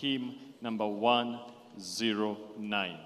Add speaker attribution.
Speaker 1: hymn number 109.